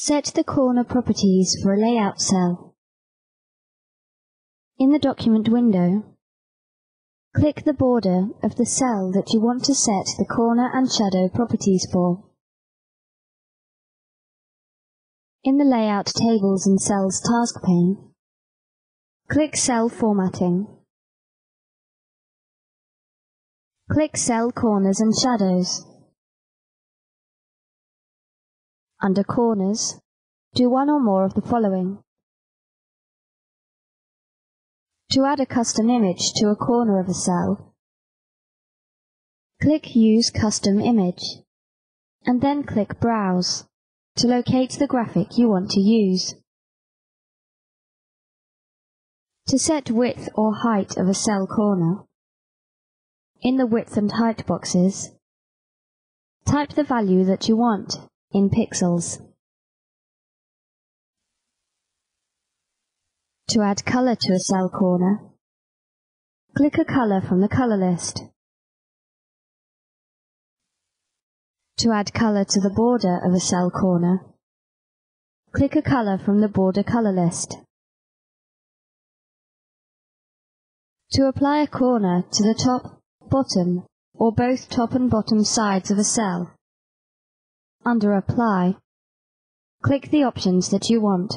Set the corner properties for a layout cell. In the document window, click the border of the cell that you want to set the corner and shadow properties for. In the Layout Tables and Cells task pane, click Cell Formatting. Click Cell Corners and Shadows. Under Corners, do one or more of the following. To add a custom image to a corner of a cell, click Use Custom Image, and then click Browse to locate the graphic you want to use. To set width or height of a cell corner, in the width and height boxes, type the value that you want in pixels. To add color to a cell corner, click a color from the color list. To add color to the border of a cell corner, click a color from the border color list. To apply a corner to the top, bottom, or both top and bottom sides of a cell, under Apply, click the options that you want.